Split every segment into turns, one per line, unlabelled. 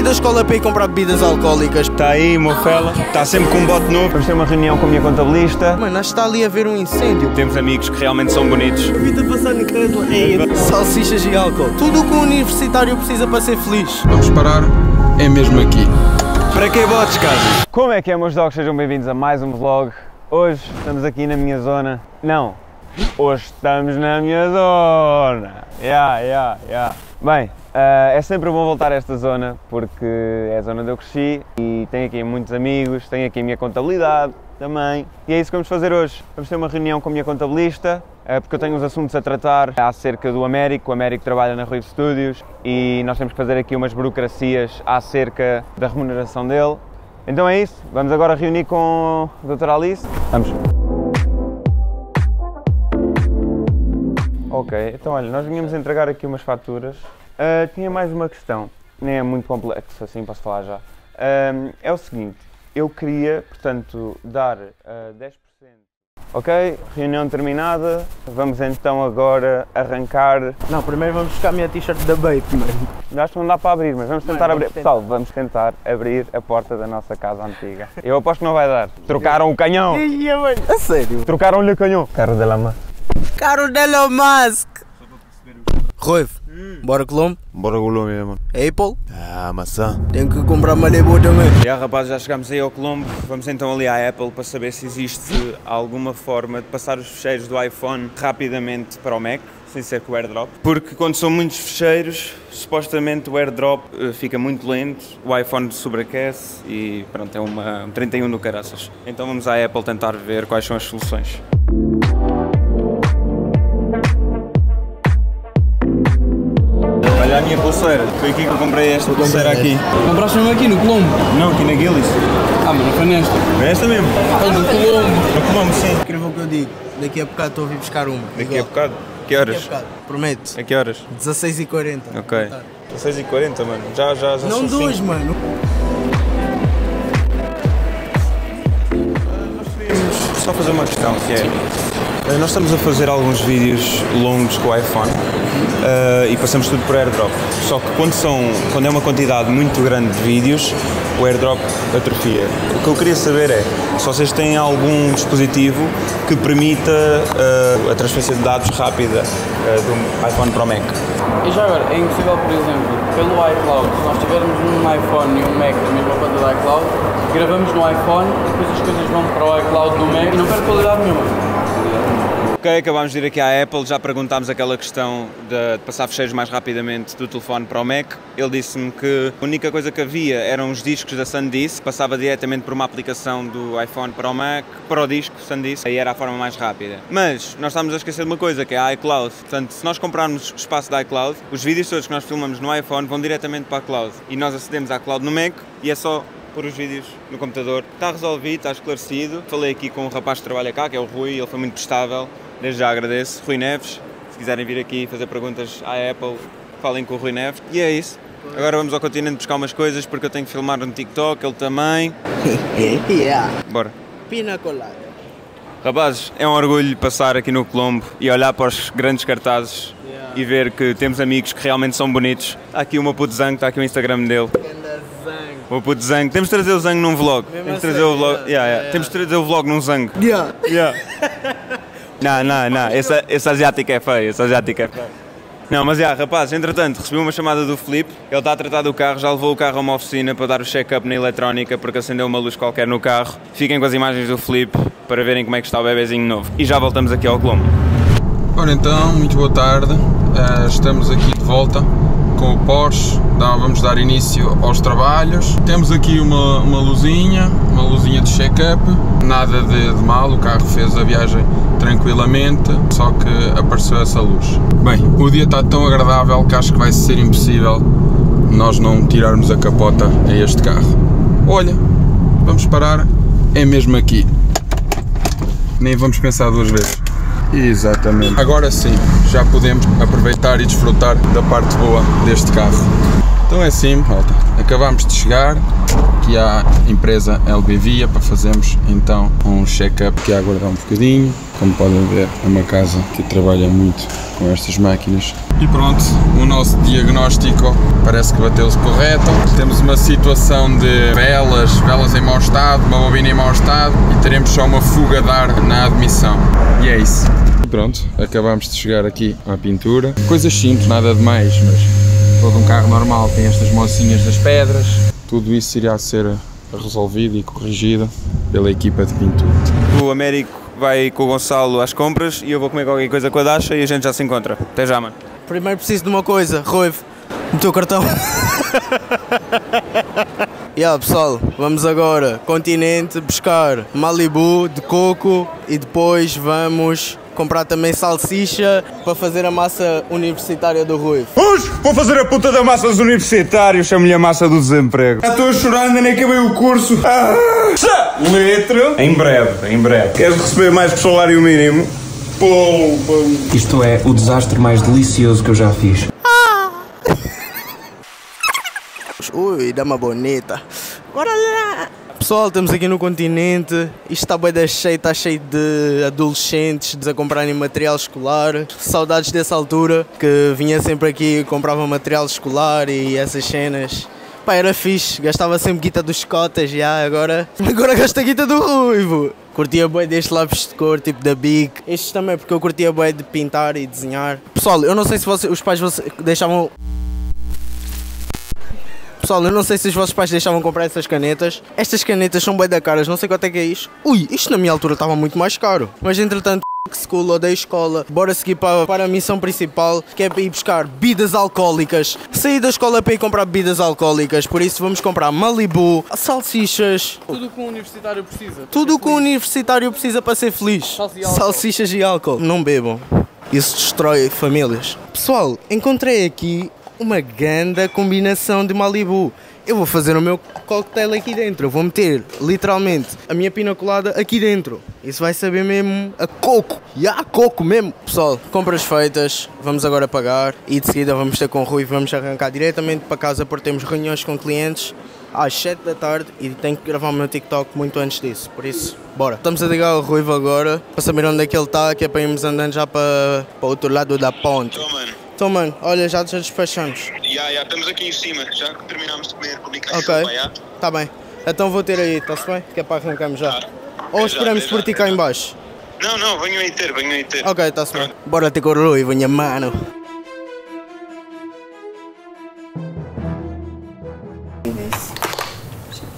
saí da escola para ir comprar bebidas alcoólicas.
Está aí, Mofela. Está sempre com um bote novo. Vamos ter uma reunião com a minha contabilista.
Mano, acho que está ali a ver um incêndio.
Temos amigos que realmente são bonitos.
Vida passar no Tesla. Ei, salsichas e álcool. Tudo o que um universitário precisa para ser feliz.
Vamos parar, é mesmo aqui.
Para que botes, Casos? Como é que é, meus dogs? Sejam bem-vindos a mais um vlog. Hoje estamos aqui na minha zona. Não, hoje estamos na minha zona. Yeah, yeah, yeah. Bem, eh, é sempre bom voltar a esta zona porque é a zona onde eu cresci e tenho aqui muitos amigos, tenho aqui a minha contabilidade também. E é isso que vamos fazer hoje. Vamos ter uma reunião com a minha contabilista eh, porque eu tenho uns assuntos a tratar acerca do Américo. O Américo trabalha na Rio Studios e nós temos que fazer aqui umas burocracias acerca da remuneração dele. Então é isso, vamos agora reunir com a doutora Alice. Vamos. Ok, então olha, nós vinhamos entregar aqui umas faturas. Ah, tinha mais uma questão, nem é muito complexo, assim posso falar já. Ah, é o seguinte, eu queria, portanto, dar ah, 10%. Ok, reunião terminada, vamos então agora arrancar.
Não, primeiro vamos buscar a minha t-shirt da Bape, mano.
Acho que não dá para abrir, mas vamos tentar
vamos
abrir.
tentar.
Pessoal, vamos tentar abrir a porta da nossa casa antiga. Eu aposto que não vai dar. Trocaram o canhão!
A sério?
Trocaram-lhe o canhão! Carro de lama.
Caro de Elon Musk. Ruivo, bora Colombo?
Bora Colômbia, mano.
Apple?
Ah, maçã.
Tenho que comprar Malibu também.
Já rapazes, já chegámos aí ao Colombo. Vamos então ali à Apple para saber se existe alguma forma de passar os fecheiros do iPhone rapidamente para o Mac, sem ser com o AirDrop. Porque quando são muitos fecheiros, supostamente o AirDrop eh, fica muito lento, o iPhone sobreaquece e pronto, é uma, um 31 do caraças. Então vamos à Apple tentar ver quais são as soluções. Minha pulseira, foi aqui que eu comprei esta pulseira aqui.
Compraste mesmo aqui no Colombo?
Não, aqui na Gillis.
Ah, mas não foi nesta.
É esta mesmo.
É do Colombo.
No Colombo, sim.
Escreva o que eu digo. Daqui a bocado estou a vir buscar uma.
Daqui a bocado. Que
Daqui a
horas?
bocado. Prometo.
A que horas?
16h40.
Ok. 16h40, mano. Já, já, já
Não dois,
cinco.
mano.
Só fazer uma questão que é. Eh, Nós estamos a fazer alguns vídeos longos com o iPhone eh, e passamos tudo por AirDrop. Só que quando, são, quando é uma quantidade muito grande de vídeos, o AirDrop atrofia. O que eu queria saber é se vocês têm algum dispositivo que permita eh, a transferência de dados rápida eh, do iPhone para o Mac.
E já agora, é impossível, por exemplo, pelo iCloud, se nós tivermos um iPhone e um Mac na mesma conta do iCloud, gravamos no iPhone e depois as coisas vão para o iCloud do Mac e não perde qualidade nenhuma.
Ok, acabámos de ir aqui à Apple, já perguntámos aquela questão de, de passar fecheiros mais rapidamente do telefone para o Mac. Ele disse-me que a única coisa que havia eram os discos da SanDisk, passava diretamente por uma aplicação do iPhone para o Mac, para o disco SanDisk, aí era a forma mais rápida. Mas nós estamos a esquecer de uma coisa, que é a iCloud. Portanto, se nós comprarmos espaço da iCloud, os vídeos todos que nós filmamos no iPhone vão diretamente para a cloud. E nós acedemos à cloud no Mac e é só pôr os vídeos no computador. Está resolvido, está esclarecido. Falei aqui com um rapaz que trabalha cá, que é o Rui, ele foi muito prestável. Desde já agradeço. Rui Neves, se quiserem vir aqui fazer perguntas à Apple, falem com o Rui Neves. E é isso. Agora vamos ao continente buscar umas coisas porque eu tenho que filmar no TikTok, ele também.
yeah.
Bora.
Pina colada.
Rapazes, é um orgulho passar aqui no Colombo e olhar para os grandes cartazes e ver que temos amigos que realmente são bonitos. Está aqui o meu puto Zango, está aqui o Instagram dele. O meu puto Zango. Temos de trazer o Zango num vlog.
Mesmo
Temos de trazer o vlog.
yeah,
Yeah, yeah.
yeah,
Temos trazer o vlog num Zango.
Yeah.
Não, não, não. Esse, esse asiático é feio. Esse asiático é. Não, mas já, rapaz, entretanto, recebi uma chamada do Filipe. Ele está a tratar do carro, já levou o carro a uma oficina para dar o check-up na eletrónica porque acendeu uma luz qualquer no carro. Fiquem com as imagens do Filipe para verem como é que está o bebezinho novo. E já voltamos aqui ao Colombo.
Ora então, muito boa tarde. Eh, estamos aqui de volta com o Porsche. Vamos dar início aos trabalhos. Temos aqui uma, uma luzinha, uma luzinha de check-up. Nada de, de mal, o carro fez a viagem tranquilamente, só que apareceu essa luz. Bem, o dia está tão agradável que acho que vai ser impossível nós não tirarmos a capota a este carro. Olha, vamos parar, é mesmo aqui. Nem vamos pensar duas vezes. Exatamente. Agora sim, já podemos aproveitar e desfrutar da parte boa deste carro. Então é assim, malta. Acabámos de chegar aqui à empresa LB Via para fazermos então um check-up que é aguardar um bocadinho. Como podem ver, é uma casa que trabalha muito com estas máquinas. E pronto, o nosso diagnóstico parece que bateu-se correto. Temos uma situação de velas, velas em mau estado, uma bobina em mau estado e teremos só uma fuga de ar na admissão. E é isso. E pronto, acabamos de chegar aqui à pintura. Coisas simples, nada de mais, mas todo um carro normal tem estas mocinhas das pedras. Tudo isso irá ser resolvido e corrigido pela equipa de pintura.
O Américo vai com o Gonçalo às compras e eu vou comer qualquer coisa com a Dasha e a gente já se encontra. Até já, mano.
Primeiro preciso de uma coisa, Ruivo, o teu cartão. yeah, pessoal, vamos agora, continente, buscar Malibu de coco e depois vamos comprar também salsicha para fazer a massa universitária do Ruivo.
Hoje vou fazer a puta da massa dos universitários, chamo-lhe a massa do desemprego. Já estou a chorar, ainda nem acabei o curso. Ah. Letra. Em breve, em breve. Queres receber mais que o salário mínimo? Pô,
Isto é o desastre mais delicioso que eu já fiz.
Ui, dá uma bonita. Bora lá! Pessoal, estamos aqui no continente. Isto está bem cheio, está cheio de adolescentes a comprarem material escolar. Saudades dessa altura que vinha sempre aqui comprava material escolar e essas cenas. Pá, era fixe, gastava sempre guita dos cotas, já, agora, agora gasta guita do ruivo. Curtia bem deste lápis de cor, tipo da Big. Estes também, porque eu curtia bem de pintar e desenhar. Pessoal, eu não sei se vocês, os pais vocês deixavam Pessoal, eu não sei se os vossos pais deixavam comprar essas canetas. Estas canetas são bem da caras, não sei quanto é que é isto. Ui, isto na minha altura estava muito mais caro. Mas entretanto, school, odeio escola. Bora seguir para, para a missão principal, que é para ir buscar bebidas alcoólicas. Saí da escola para ir comprar bebidas alcoólicas, por isso vamos comprar Malibu, salsichas,
Tudo o que um universitário precisa.
tudo o que um universitário precisa para ser feliz.
E.
Salsichas e álcool. Não bebam. Isso destrói famílias. Pessoal, encontrei aqui uma grande combinação de Malibu. Eu vou fazer o meu cocktail aqui dentro. Eu vou meter, literalmente, a minha pina colada aqui dentro. Isso vai saber mesmo a coco. E a coco mesmo. Pessoal, compras feitas. Vamos agora pagar. E de seguida vamos ter com o Rui. Vamos arrancar diretamente para casa porque temos reuniões com clientes às 7 da tarde e tenho que gravar o meu TikTok muito antes disso, por isso, bora. Estamos a ligar o Ruivo agora para saber onde é que ele está, que é para irmos andando já para, para o outro lado da ponte.
Então, mano,
olha, já, já despachamos.
já, já, estamos aqui em cima, já que terminámos de comer comunicação,
Ok, está bem. Então vou ter aí, está-se bem? Que é para arrancarmos já.
Tá.
Ou esperamos
já,
por ti
já,
cá em baixo.
Não, não, venham aí ter, venham aí ter.
Ok, está-se bem. Bora ter com o Ruivo, minha mano.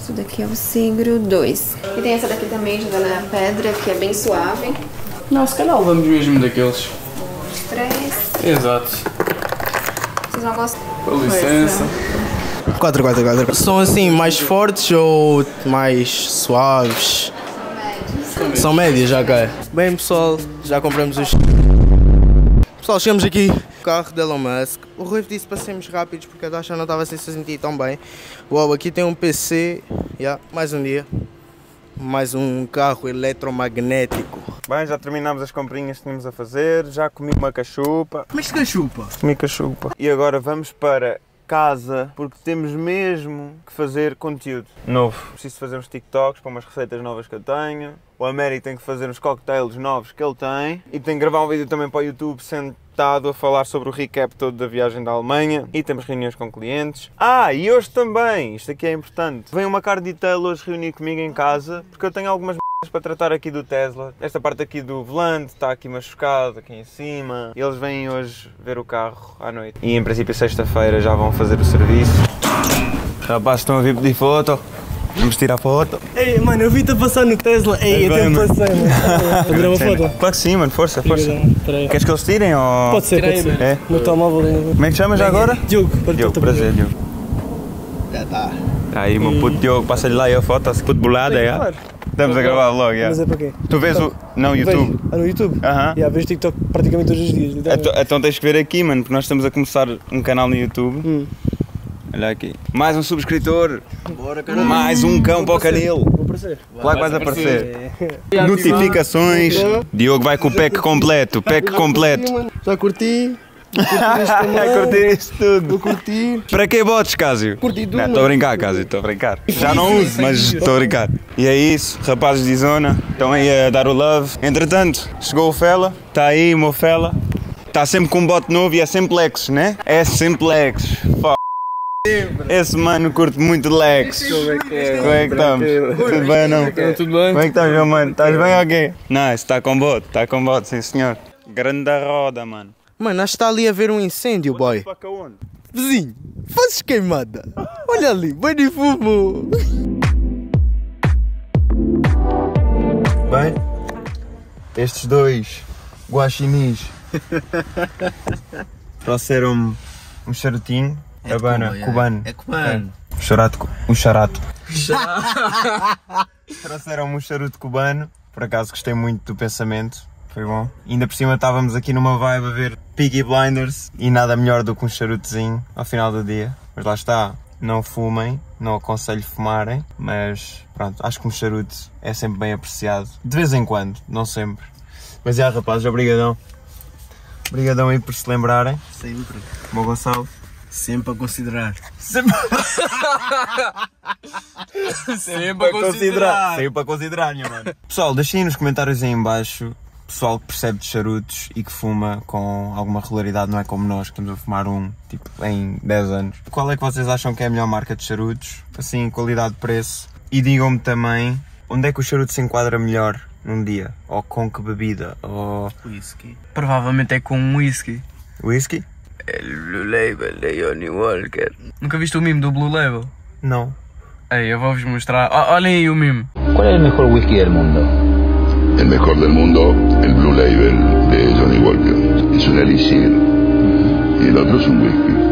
Isso daqui é o Sigro 2. E tem essa daqui também, de na pedra, que é bem suave.
Não, se calhar levamos mesmo daqueles.
Três.
Exato. Com licença.
4, 4, 4. São assim mais fortes ou mais suaves? São médias, já ok. Bem pessoal, já compramos os. Pessoal, chegamos aqui. Carro de Elon Musk. O Rui disse para sermos rápidos porque a Dasha não estava a se sentir tão bem. Uau, aqui tem um PC. Yeah, mais um dia. Mais um carro eletromagnético.
Bem, já terminámos as comprinhas que tínhamos a fazer, já comi uma cachupa.
Mas que chupa?
Comi cachupa. E agora vamos para casa, porque temos mesmo que fazer conteúdo novo. Preciso fazer uns TikToks para umas receitas novas que eu tenho. O Américo tem que fazer uns cocktails novos que ele tem. E tem que gravar um vídeo também para o YouTube sentado a falar sobre o recap todo da viagem da Alemanha. E temos reuniões com clientes. Ah, e hoje também, isto aqui é importante. Vem uma car detail hoje reunir comigo em casa, porque eu tenho algumas para tratar aqui do Tesla. Esta parte aqui do volante está aqui machucado, aqui em cima. Eles vêm hoje ver o carro à noite. E em princípio sexta-feira já vão fazer o serviço. Rapazes estão a vir pedir foto. Vamos tirar foto.
Ei, mano, eu vi-te a passar no Tesla. Ei,
eu até me
passei, mano. Fazer uma foto.
Claro que sim, mano. Força, força. Queres que eles tirem ou...
Pode ser, pode ser.
É?
No telemóvel.
Como é que chamas já agora?
Diogo, pode
Diogo, prazer, Diogo.
Já está.
Aí, meu puto Diogo, passa-lhe lá aí a foto, puto bolada, é?
Claro.
Estamos a gravar logo, já.
Mas é para quê?
Tu vês o... Não, YouTube.
Vejo. Ah, no YouTube?
Aham.
Já, vejo TikTok praticamente todos os dias. literalmente.
Então, então tens que ver aqui, mano, porque nós estamos a começar um canal no YouTube.
Hum.
Olha aqui. Mais um subscritor.
Bora, caralho.
Mais um cão para o canil.
Vou aparecer.
Claro que vais aparecer. Notificações. Diogo vai com o pack completo. Pack completo.
Já curti.
Isto tudo.
Vou curtir.
Para que botes, Cásio?
Curti tudo.
Estou a brincar, Cásio, estou a brincar. Já não uso, mas estou a brincar. E é isso, rapazes de zona, estão aí a dar o love. Entretanto, chegou o Fela, está aí o meu Fela. Está sempre com um bote novo e é sempre Lex, né? É sempre Lex. F... Esse mano curte muito Lex. Como é que estamos? Tudo bem ou não?
Tudo bem?
Como é que estás, meu mano? Estás bem ou quê? Nice, está com bote, está com bote, sim senhor. Grande roda, mano.
Mano, acho que está ali a haver um incêndio, boy. Vizinho, fazes queimada. Olha ali, bem de fumo.
Bem, estes dois guaxinins trouxeram-me um charutinho, Habana, cubano.
É cubano.
Um charato, cu- um charato. trouxeram-me um charuto cubano, por acaso gostei muito do pensamento, foi bom. Ainda por cima estávamos aqui numa vibe a ver Piggy Blinders e nada melhor do que um charutezinho ao final do dia. Mas lá está, não fumem, não aconselho fumarem, mas pronto, acho que um charuto é sempre bem apreciado. De vez em quando, não sempre. Mas é, rapazes, obrigadão. Obrigadão aí por se lembrarem.
Sempre.
Bom Gonçalo.
Sempre a considerar.
Sempre,
Sempre a considerar.
Sempre para considerar, meu mano. Pessoal, deixem aí nos comentários aí em baixo pessoal que percebe de charutos e que fuma com alguma regularidade, não é como nós que estamos a fumar um, tipo, em 10 anos. Qual é que vocês acham que é a melhor marca de charutos? Assim, qualidade, preço. E digam-me também onde é que o charuto se enquadra melhor num dia? Ou com que bebida? Ou
Whisky.
Provavelmente é com um whisky.
whisky?
El Blue Label de Johnny Walker. Nunca viste o mimo do Blue Label?
Não.
Ei, eu vou-vos mostrar. Ó, olhem aí o mimo.
¿Cuál es el mejor whisky del mundo?
El mejor del mundo, Label de Johnny Walker. Es un elixir y el otro es un whisky.